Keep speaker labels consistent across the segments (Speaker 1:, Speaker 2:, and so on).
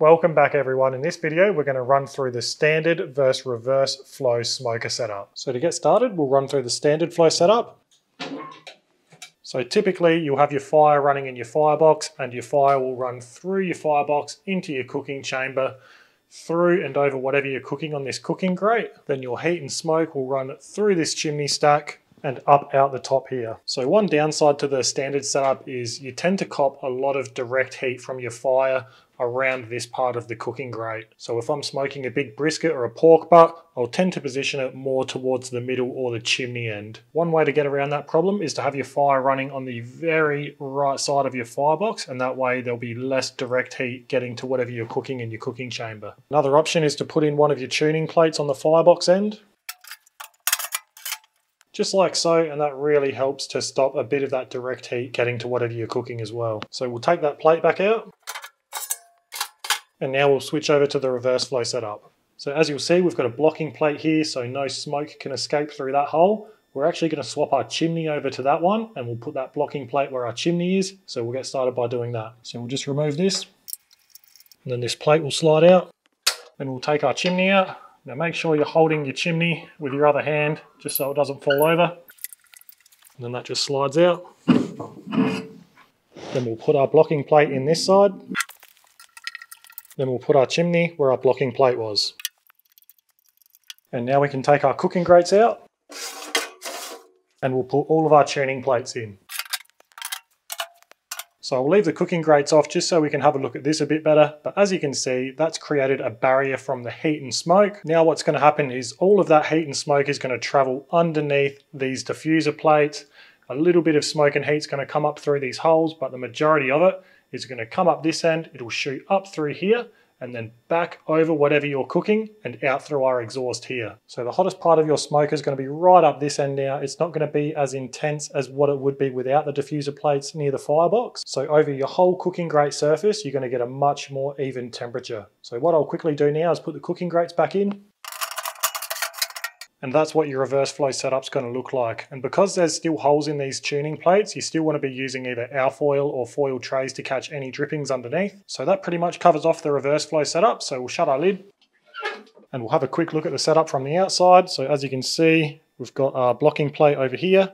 Speaker 1: Welcome back everyone. In this video, we're gonna run through the standard versus reverse flow smoker setup. So to get started, we'll run through the standard flow setup. So typically you'll have your fire running in your firebox and your fire will run through your firebox into your cooking chamber through and over whatever you're cooking on this cooking grate. Then your heat and smoke will run through this chimney stack and up out the top here. So one downside to the standard setup is you tend to cop a lot of direct heat from your fire around this part of the cooking grate. So if I'm smoking a big brisket or a pork butt, I'll tend to position it more towards the middle or the chimney end. One way to get around that problem is to have your fire running on the very right side of your firebox and that way there'll be less direct heat getting to whatever you're cooking in your cooking chamber. Another option is to put in one of your tuning plates on the firebox end just like so, and that really helps to stop a bit of that direct heat getting to whatever you're cooking as well. So we'll take that plate back out, and now we'll switch over to the reverse flow setup. So as you'll see, we've got a blocking plate here, so no smoke can escape through that hole. We're actually going to swap our chimney over to that one, and we'll put that blocking plate where our chimney is. So we'll get started by doing that. So we'll just remove this, and then this plate will slide out. Then we'll take our chimney out, now make sure you're holding your chimney with your other hand just so it doesn't fall over. And then that just slides out. Then we'll put our blocking plate in this side. Then we'll put our chimney where our blocking plate was. And now we can take our cooking grates out and we'll put all of our tuning plates in. So I'll leave the cooking grates off just so we can have a look at this a bit better. But as you can see, that's created a barrier from the heat and smoke. Now what's going to happen is all of that heat and smoke is going to travel underneath these diffuser plates. A little bit of smoke and heat is going to come up through these holes, but the majority of it is going to come up this end. It'll shoot up through here and then back over whatever you're cooking and out through our exhaust here. So the hottest part of your smoker is going to be right up this end now. It's not going to be as intense as what it would be without the diffuser plates near the firebox. So over your whole cooking grate surface, you're going to get a much more even temperature. So what I'll quickly do now is put the cooking grates back in and that's what your reverse flow setup's going to look like. And because there's still holes in these tuning plates, you still want to be using either Alfoil or foil trays to catch any drippings underneath. So that pretty much covers off the reverse flow setup. So we'll shut our lid and we'll have a quick look at the setup from the outside. So as you can see, we've got our blocking plate over here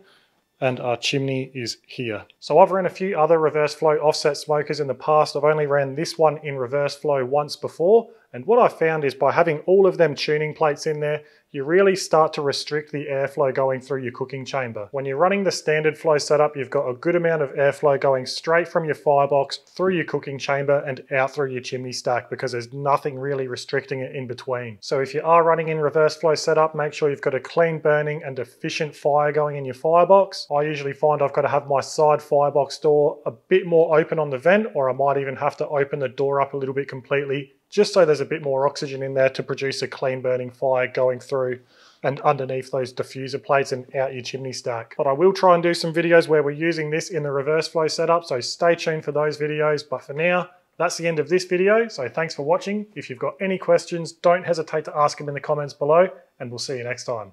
Speaker 1: and our chimney is here. So I've ran a few other reverse flow offset smokers in the past. I've only ran this one in reverse flow once before. And what I found is by having all of them tuning plates in there, you really start to restrict the airflow going through your cooking chamber. When you're running the standard flow setup, you've got a good amount of airflow going straight from your firebox through your cooking chamber and out through your chimney stack because there's nothing really restricting it in between. So if you are running in reverse flow setup, make sure you've got a clean burning and efficient fire going in your firebox. I usually find I've got to have my side firebox door a bit more open on the vent or I might even have to open the door up a little bit completely just so there's a bit more oxygen in there to produce a clean burning fire going through and underneath those diffuser plates and out your chimney stack. But I will try and do some videos where we're using this in the reverse flow setup, so stay tuned for those videos. But for now, that's the end of this video, so thanks for watching. If you've got any questions, don't hesitate to ask them in the comments below, and we'll see you next time.